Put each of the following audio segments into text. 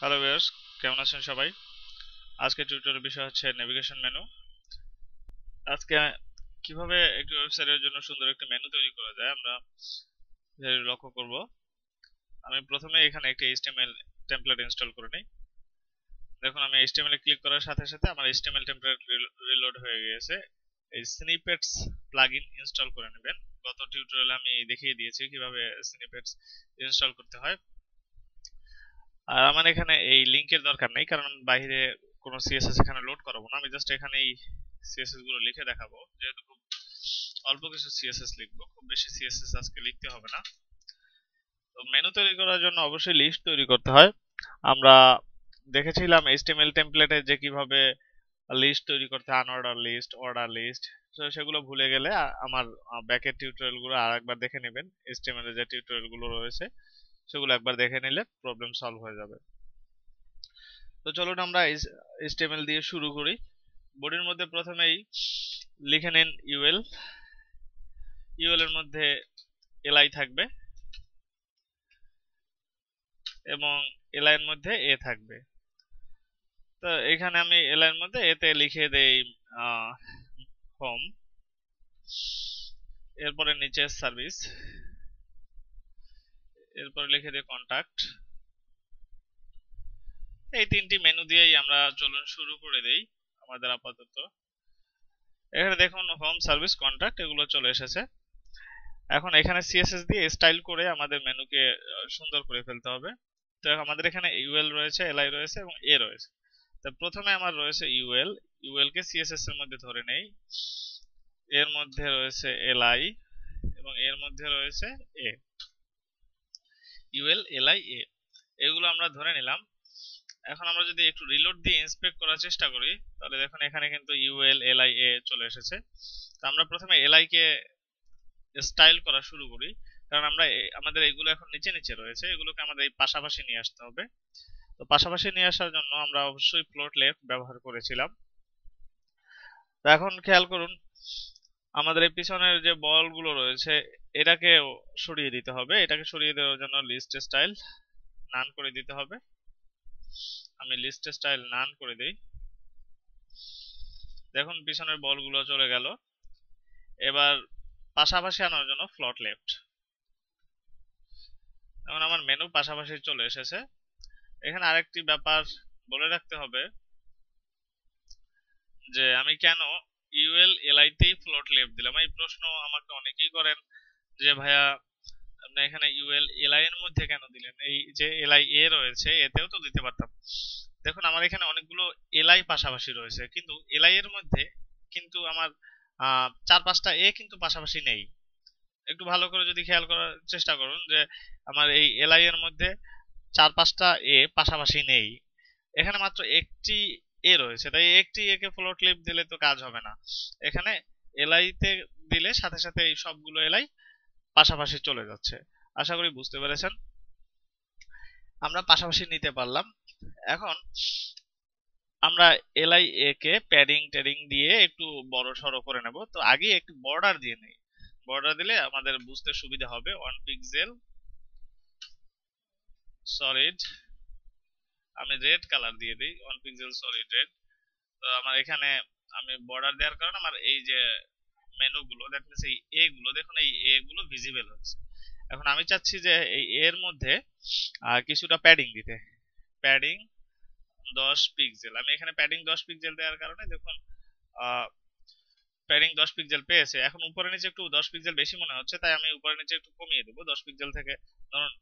Hello viewers কেমন আছেন সবাই? আজকে টিউটোরিয়াল বিষয় হচ্ছে নেভিগেশন মেনু আজকে কীভাবে একটি ওয়েবসাইটের জন্য সুন্দর একটি মেনু তৈরি করা যায় আমরা লক্ষ্য করব। আমি প্রথমে এখানে একটি এইচটিএমএল টেমপ্লেট ইনস্টল করে নিই। দেখুন, আমি এইচটিএমএল এ ক্লিক করার সাথে সাথে আমার এইচটিএমএল টেমপ্লেট রিলোড হয়ে গিয়েছে। এই স্নিপেটস প্লাগইন ইনস্টল করে নেবেন। গত টিউটোরিয়ালে আমি দেখিয়ে দিয়েছি কীভাবে স্নিপেটস ইনস্টল করতে হয়। আর আমার এখানে এই লিংকের দরকার নেই, কারণ বাইরে কোনো সিএসএস এখানে লোড করাবো না। আমি জাস্ট এখানে এই সিএসএসগুলো লিখে দেখাবো। যেহেতু খুব অল্প কিছু সিএসএস লিখব, খুব বেশি সিএসএস আজকে লিখতে হবে না। তো মেনু তৈরি করার জন্য অবশ্যই লিস্ট তৈরি করতে হয়। আমরা দেখেছিলাম এইচটিএমএল টেমপ্লেটে যে কীভাবে লিস্ট তৈরি করতে আনঅর্ডার লিস্ট অর্ডার লিস্ট তো সেগুলো ভুলে গেলে আমার ব্যাকের টিউটোরিয়ালগুলো আরেকবার দেখে নেবেন। এইচটিএমএল এর যে টিউটোরিয়ালগুলো রয়েছে। সেগুলো একবার দেখে নিলে প্রবলেম সলভ হয়ে যাবে। তো চলুন আমরা এইচটিএমএল দিয়ে শুরু করি। বডির মধ্যে প্রথমেই লিখে নিন ইউএল ইউএল এর মধ্যে এলআই থাকবে এবং এলআই এর মধ্যে এ থাকবে। তো এখানে আমি এলআই এর মধ্যে এতে লিখে দেই হোম এরপরে নিচে সার্ভিস এরপর লিখে দিই কন্টাক্ট এই তিনটি মেনু দিয়েই আমরা চলুন শুরু করে দেই আমাদের আপাতত। এখানে দেখুন হোম সার্ভিস কন্টাক্ট এগুলো চলে এসেছে। এখন এখানে সিএসএস দিয়ে স্টাইল করে আমাদের মেনুকে সুন্দর করে ফেলতে হবে। তো আমাদের এখানে ইউএল রয়েছে এলআই রয়েছে এবং এ রয়েছে। তো প্রথমে আমার রয়েছে ইউএল ইউএল কে সিএসএস এর মধ্যে ধরে নেই। এর মধ্যে রয়েছে এলআই এবং এর মধ্যে রয়েছে এ ইউএল এলআই এ এগুলো আমরা ধরে নিলাম। এখন আমরা যদি একটু রিলোড দিয়ে ইন্সপেক্ট করার চেষ্টা করি, তাহলে দেখুন এখানে কিন্তু ইউএল এলআই এ চলে এসেছে। তো আমরা প্রথমে এলআই কে স্টাইল করা শুরু করি, কারণ আমরা আমাদের এগুলো এখন নিচে নিচে রয়েছে, এগুলোকে আমাদের এই পাশাপাশি নিয়ে আসতে হবে। তো পাশাপাশি নিয়ে আসার জন্য আমরা অবশ্যই ফ্লোট লেফট ব্যবহার করেছিলাম। তো এখন খেয়াল করুন, আমাদের এই পিছনের যে বলগুলো রয়েছে এটাকে সরিয়ে দিতে হবে। এটাকে সরিয়ে দেওয়ার জন্য লিস্ট স্টাইল নান করে দিতে হবে। আমি লিস্ট স্টাইল নান করে দেই। দেখুন, পিছনের বলগুলো চলে গেল। এবার পাশাপাশি আনার জন্য ফ্লট লেফট এখন আমার মেনু পাশাপাশি চলে এসেছে। এখানে আরেকটি ব্যাপার বলে রাখতে হবে যে, আমি কেন ইউএল এলআইতেই ফ্লট লেফট দিলাম? এই প্রশ্ন আমাকে অনেকেই করেন। যে ভাইয়া, আপনি এখানে ইউএল এলআই এর মধ্যে কেন দিলেন? এই যে এলআই এ রয়েছে, এতেও তো দিতে পারতাম। দেখুন, আমার এখানে অনেকগুলো এলআই পাশাপাশি রয়েছে, কিন্তু এলআই এর মধ্যে কিন্তু আমার চার পাঁচটা এ কিন্তু পাশাপাশি নেই। একটু ভালো করে যদি খেয়াল করার চেষ্টা করুন যে, আমার এই এলআই এর মধ্যে চার পাঁচটা এ পাশাপাশি নেই। এখানে মাত্র একটি এ রয়েছে, তাই একটি একে ফ্লোট লিপ দিলে তো কাজ হবে না। এখানে এলআই তে দিলে সাথে সাথে এই সবগুলো এলআই পাশাপাশি চলে যাচ্ছে। আশা করি বুঝতে পেরেছেন। আমরা পাশাপাশি নিতে পারলাম। এখন আমরা এলআই এ কে প্যাডিং ট্যাডিং দিয়ে একটু বড় সড়ো করে নেব। তো আগে একটু বর্ডার দিয়ে নেই। বর্ডার দিলে আমাদের বুঝতে সুবিধা হবে। ওয়ান পিক্সেল সলিড আমি রেড কালার দিয়ে দিই। ওয়ান পিক্সেল সলিড রেড তো আমার এখানে আমি বর্ডার দেওয়ার কারণে আমার এই যে মেনুগুলো দ্যাট মিনস এই এ গুলো, দেখুন এই এ গুলো ভিজিবল হচ্ছে এখন আমি চাচ্ছি যে এই এর মধ্যে কিছুটা প্যাডিং দিতে। প্যাডিং দশ পিক্সেল আমি এখানে প্যাডিং দশ পিক্সেল দেওয়ার কারণে, দেখুন প্যাডিং দশ পিক্সেল পেয়েছে। এখন উপরে নিচে একটু দশ পিক্সেল বেশি মনে হচ্ছে, তাই আমি উপরে নিচে একটু কমিয়ে দেবো দশ পিক্সেল থেকে। ধরুন,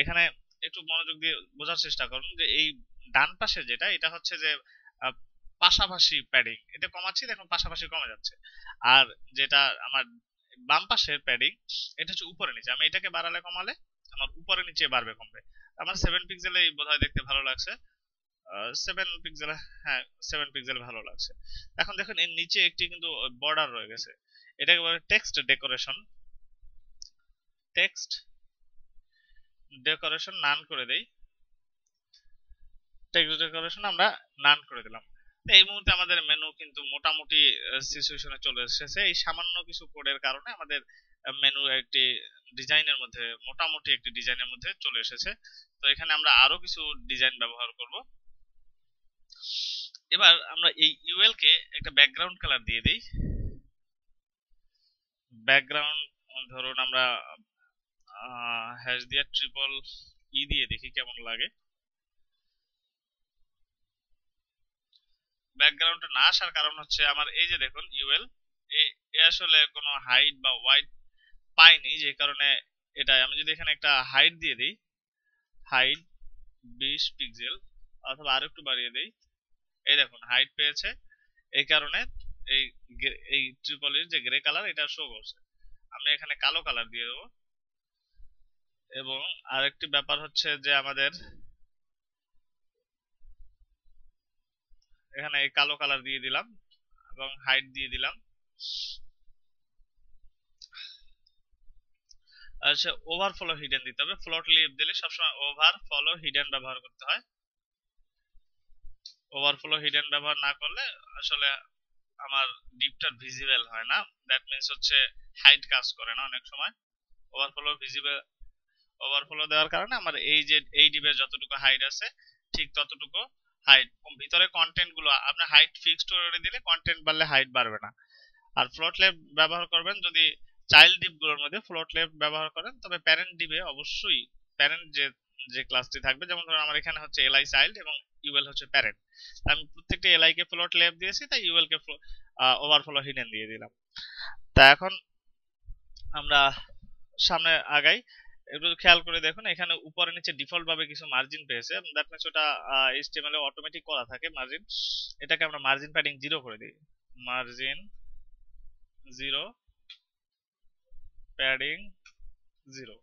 এখানে একটু মনোযোগ দিয়ে বোঝার চেষ্টা করুন যে এই ডান পাশে যেটা, এটা হচ্ছে যে পাশাপাশি প্যাডিং এটা কমাচ্ছি দেখুন পাশাপাশি কমে যাচ্ছে। আর যেটা আমার বাম পাশের প্যাডিং এটা হচ্ছে উপরে নিচে। আমি এটাকে বাড়ালে কমালে আমার উপরে নিচে বাড়বে কমবে। আমার সেভেন পিক্সেলে বোধহয় দেখতে ভালো লাগছে। সেভেন পিক্সেল হ্যাঁ সেভেন পিক্সেল ভালো লাগছে। এখন দেখুন, এর নিচে একটি কিন্তু বর্ডার রয়ে গেছে। এটাকে বলে text decoration text decoration none করে দেই। টেক্সট ডেকোরেশন আমরা নান করে দিলাম। এই মুহূর্তে আমাদের মেনু কিন্তু মোটামুটি সিচুয়েশনে চলে এসেছে। এই সামান্য কিছু কোডের কারণে আমাদের মেনু একটি ডিজাইনের মধ্যে, মোটামুটি একটি ডিজাইনের মধ্যে চলে এসেছে। তো এখানে আমরা আরও কিছু ডিজাইন ব্যবহার করব। এবার আমরা এই ইউএল কে একটা ব্যাকগ্রাউন্ড কালার দিয়ে দিই। ব্যাকগ্রাউন্ড ধরুন আমরা হ্যাশ দিয়ে ট্রিপল ই দিয়ে দেখি কেমন লাগে। ব্যাকগ্রাউন্ডটা না আসার কারণ হচ্ছে আমার এই যে দেখুন ইউএল এ আসলে কোনো হাইট বা ওয়াইট পাইনি, যে কারণে এটা আমি যদি এখানে একটা হাইট দিয়ে দিই হাইট বিশ পিক্সেল অথবা আরও একটু বাড়িয়ে দিই, এই দেখুন হাইট পেয়েছে। এই কারণে এই এই ট্রিপলির যে গ্রে কালার এটা শো করছে। আমি এখানে কালো কালার দিয়ে দেবো। এবং আরেকটি ব্যাপার হচ্ছে যে আমাদের এখানে কালো কালার দিয়ে দিলাম এবং হাইট দিয়ে দিলাম। আচ্ছা ওভার ফলো হিডেন দিতে হবে। ফ্লোট লিভ দিলে সবসময় ওভার ফলো হিডেন ব্যবহার করতে হয়। ওভার ফলো হিডেন ব্যবহার না করলে আসলে আমার ডিপটা ভিজিবল হয় না। দ্যাট মিন্স হচ্ছে হাইট কাজ করে না অনেক সময়। ওভার ওভারফ্লো ভিজিবল ওভারফ্লো দেওয়ার কারণে আমার এই যে, এই ডিপের যতটুকু হাইট আছে, ঠিক ততটুকু হাইট ভিতরে কন্টেন্টগুলো আপনি হাইট ফিক্সড করে দিলে কন্টেন্ট বাড়লে হাইট বাড়বে না। আর ফ্লোট লেফট ব্যবহার করবেন যদি চাইল্ড ডিপগুলোর মধ্যে ফ্লোট লেফট ব্যবহার করেন, তবে প্যারেন্ট ডিপে অবশ্যই প্যারেন্ট যে যে ক্লাসটি থাকবে, যেমন ধরুন আমার এখানে হচ্ছে এলআই চাইল্ড এবং ইউএল হচ্ছে প্যারেন্ট আমি প্রত্যেকটা এলআই কে ফ্লোট লেফট দিয়েছি, তাই ইউএল কে ওভারফ্লো হিডেন দিয়ে দিলাম। তা এখন আমরা সামনে আগাই। একটু খেয়াল করে দেখুন, এখানে উপরে নিচে ডিফল্ট ভাবে কিছু মার্জিন পেয়েছে। দ্যাট মিনস ওটা এইচটিএমএল এ অটোমেটিক করা থাকে মার্জিন এটাকে আমরা মার্জিন প্যাডিং জিরো করে দিই। Margin zero padding zero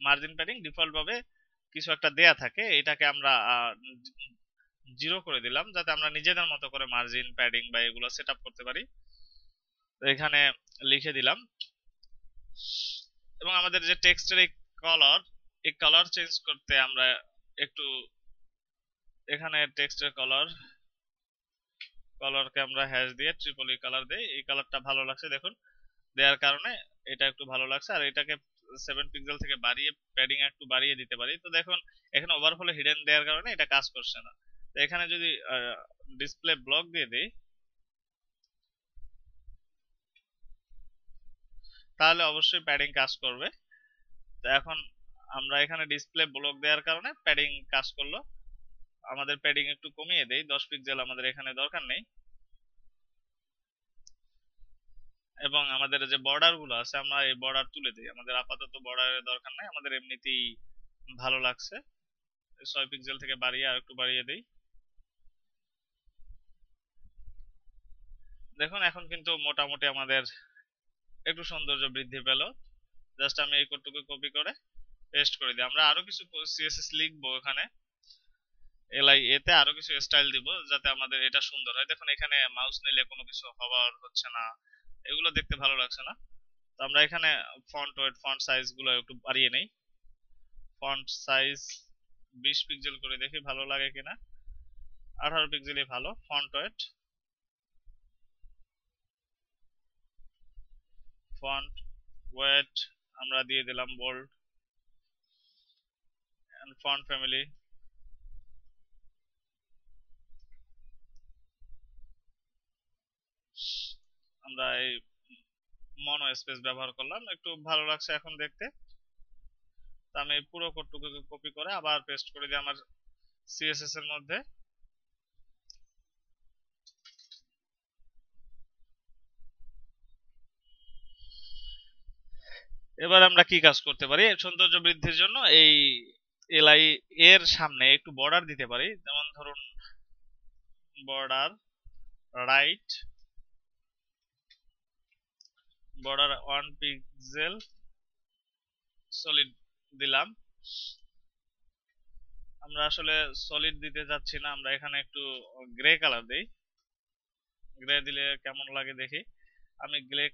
margin padding default ভাবে কিছু একটা দেয়া থাকে। এটাকে আমরা জিরো করে দিলাম যাতে আমরা নিজেদের মতো করে মার্জিন প্যাডিং বা এগুলো সেট আপ করতে পারি। এখানে লিখে দিলাম। এবং আমাদের যে টেক্সটের এই কালার এই কালার চেঞ্জ করতে আমরা একটু এখানে টেক্সটের কালার কালারকে আমরা হ্যাশ দিয়ে ট্রিপল ই কালার দেই। এই কালারটা ভালো লাগছে, দেখুন। দেওয়ার কারণে এটা একটু ভালো লাগছে। আর এটাকে সেভেন পিক্সেল থেকে বাড়িয়ে প্যাডিং একটু বাড়িয়ে দিতে পারি। তো দেখুন, এখানে ওভারফ্লো হিডেন দেওয়ার কারণে এটা কাজ করছে না। তো এখানে যদি ডিসপ্লে ব্লক দিয়ে দিই, তাহলে অবশ্যই প্যাডিং কাজ করবে। এখন আমরা এখানে ডিসপ্লে ব্লক দেওয়ার কারণে প্যাডিং কাজ করল। আমাদের প্যাডিং একটু কমিয়ে দেই, দশ পিক্সেল আমাদের এখানে দরকার নেই। এবং আমাদের যে বর্ডারগুলো আছে, আমরা এই বর্ডার তুলে দিই। আমাদের আপাতত বর্ডারের দরকার নাই, আমাদের এমনিতেই ভালো লাগছে। ছয় পিক্সেল থেকে বাড়িয়ে আর একটু বাড়িয়ে দিই। দেখুন, এখন কিন্তু মোটামুটি আমাদের একটু সৌন্দর্য বৃদ্ধি পেল। জাস্ট আমি এই কোডটুকু কপি করে পেস্ট করে দিই। আমরা আরও কিছু সিএসএস লিখব এখানে। এলআই এতে আরও কিছু স্টাইল দিব যাতে আমাদের এটা সুন্দর হয়। দেখুন, এখানে মাউস নিলে কোনো কিছু হওয়ার হচ্ছে না। এগুলো দেখতে ভালো লাগছে না। তো আমরা এখানে ফন্ট ওয়েট ফন্ট সাইজগুলো একটু বাড়িয়ে নেই। ফন্ট সাইজ বিশ পিক্সেল করে দেখি ভালো লাগে কিনা। আঠারো পিক্সেলই ভালো ফন্ট ওয়েট ফন্ট ওয়েট আমরা দিয়ে দিলাম বোল্ড এন্ড ফন্ট ফ্যামিলি আমরা এই মনো স্পেস ব্যবহার করলাম, একটু ভালো লাগছে এখন দেখতে। তা আমি পুরো কোডটুকু কপি করে আবার পেস্ট করে দিই আমার সিএসএস এর মধ্যে। এবার আমরা কি কাজ করতে পারি? সৌন্দর্য বৃদ্ধির জন্য এই এলআই এর সামনে একটু বর্ডার দিতে পারি। যেমন ধরুন border right border one pixel solid দিলাম। আমরা আসলে সলিড দিতে যাচ্ছি না, আমরা এখানে একটু গ্রে কালার দিই। গ্রে দিলে কেমন লাগে দেখি। আমি গ্রে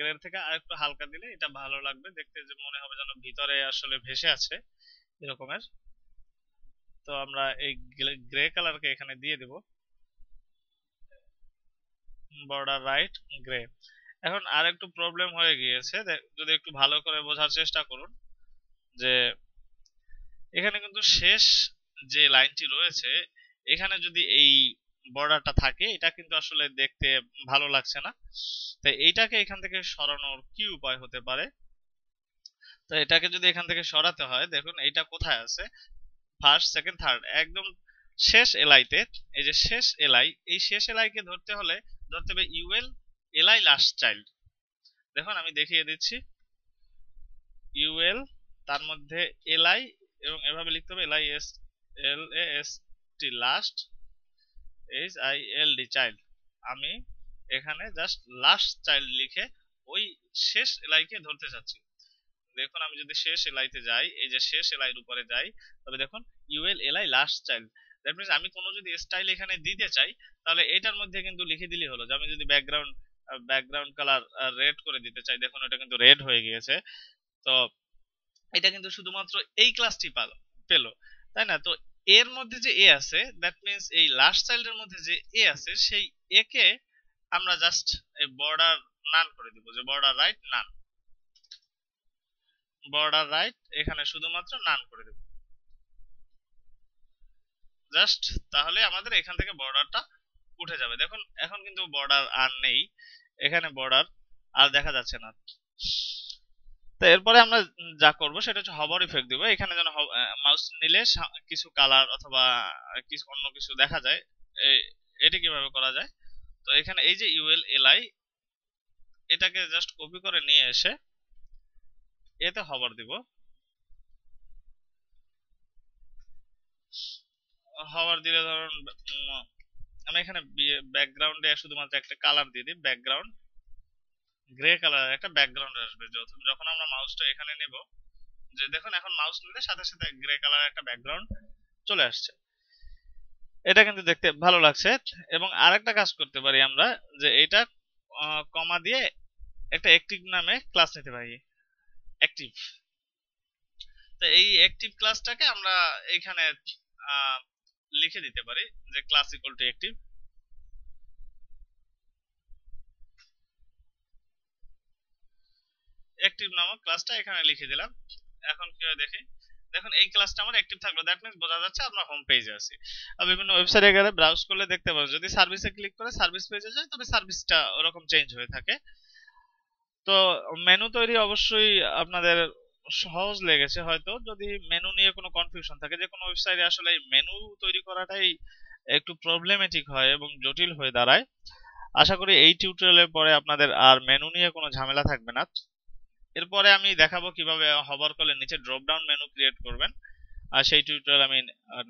গ্রের থেকে আরেকটু হালকা দিলে এটা ভালো লাগবে। দেখতে যে মনে হবে যেন ভিতরে আসলে ভেসে আছে এরকমের। তো আমরা এই গ্রে কালারকে এখানে দিয়ে দেব। Border right, grey. এখন আর একটু প্রবলেম হয়ে গিয়েছে। যদি একটু ভালো করে বোঝার চেষ্টা করুন, যে এখানে কিন্তু শেষ যে লাইনটি রয়েছে, এখানে যদি এই বর্ডারটা থাকে, এটা কিন্তু আসলে দেখতে ভালো লাগছে না। তো এইটাকে এখান থেকে সরানোর কি উপায় হতে পারে? তো এটাকে যদি এখান থেকে সরাতে হয়, দেখুন এইটা কোথায় আছে? ফার্স্ট সেকেন্ড থার্ড একদম শেষ এলাইতে, এই যে শেষ এলাই, এই শেষ এলাইকে ধরতে হলে, ধরতে হবে ইউএল এলাই লাস্ট চাইল্ড দেখুন, আমি দেখিয়ে দিচ্ছি। ইউএল তার মধ্যে এলাই এবং এভাবে লিখতে হবে LI S L A S T last H I L D child আমি এখানে জাস্ট লাস্ট চাইল্ড লিখে ওই শেষ এলাইকে ধরতে চাচ্ছি। দেখুন, আমি যদি শেষ এলাইতে যাই, এই যে শেষ এলাইয়ের উপরে যাই, তবে দেখুন UL LI last child that means আমি কোনো যদি স্টাইল এখানে দিতে চাই, তাহলে এটার মধ্যে কিন্তু লিখে দিলেই হলো। যে আমি যদি ব্যাকগ্রাউন্ড ব্যাকগ্রাউন্ড কালার রেড করে দিতে চাই, দেখুন, এটা কিন্তু রেড হয়ে গিয়েছে। তো এটা কিন্তু শুধুমাত্র এই ক্লাসটি পেল। তাই না? তো এর মধ্যে যে এ আছে দ্যাট মিনস এই লাস্ট চাইল্ডের মধ্যে যে এ আছে, সেই এ কে আমরা জাস্ট এই বর্ডার নান করে দিব, যে border right none border right এখানে শুধুমাত্র নান করে দেব। জাস্ট তাহলে আমাদের এখান থেকে বর্ডারটা উঠে যাবে। দেখুন, এখন কিন্তু বর্ডার আর নেই, এখানে বর্ডার আর দেখা যাচ্ছে না। তো এরপরে আমরা যা করব সেটা হচ্ছে হভার ইফেক্ট দিব। এখানে যেন মাউস নিলে কিছু কালার অথবা কিছু অন্য কিছু দেখা যায়। এটি কীভাবে করা যায়? তো এখানে এই যে ইউএল এলআই এটাকে জাস্ট কপি করে নিয়ে এসে এতে হবার দিব। হবার দিলে ধরুন আমি এখানে ব্যাকগ্রাউন্ডে শুধুমাত্র একটা কালার দিয়ে দিই ব্যাকগ্রাউন্ড গ্রে কালারের একটা ব্যাকগ্রাউন্ড আসবে। যখন আমরা মাউসটা এখানে নেব, যে দেখুন এখন মাউস নিলে সাথে সাথে গ্রে কালারের একটা ব্যাকগ্রাউন্ড চলে আসছে। এটা কিন্তু দেখতে ভালো লাগছে। এবং আরেকটা কাজ করতে পারি আমরা, যে এটা কমা দিয়ে একটা অ্যাক্টিভ নামে ক্লাস নিতে পারি। অ্যাক্টিভ তো এই অ্যাক্টিভ ক্লাসটাকে আমরা এখানে লিখে দিতে পারি যে class equal to active active নামক ক্লাসটা এখানে লিখে দিলাম। এখন কি হয় দেখি? দেখুন, এই ক্লাসটা আমার অ্যাক্টিভ থাকল। দ্যাট মিন্স বোঝা যাচ্ছে আমরা হোম পেজে আছি। বিভিন্ন ওয়েবসাইটে গেলে ব্রাউজ করলে দেখতে পাবো যদি সার্ভিসে ক্লিক করে সার্ভিস পেজে যায়, তবে সার্ভিসটা ওরকম চেঞ্জ হয়ে থাকে। তো মেনু তৈরি অবশ্যই আপনাদের সহজ লেগেছে হয়তো। যদি মেনু নিয়ে কোনো কনফিউশন থাকে, যে কোনো ওয়েবসাইটে আসলে মেনু তৈরি করাটাই একটু প্রবলেমেটিক হয় এবং জটিল হয়ে দাঁড়ায়। আশা করি এই টিউটোরিয়ালের পরে আপনাদের আর মেনু নিয়ে কোনো ঝামেলা থাকবে না। এরপরে আমি দেখাবো কীভাবে হবার কলে নিচে ড্রপ ডাউন মেনু ক্রিয়েট করবেন। আর সেই টিউটোরিয়াল আমি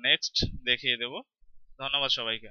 নেক্সট দেখিয়ে দেব। ধন্যবাদ সবাইকে।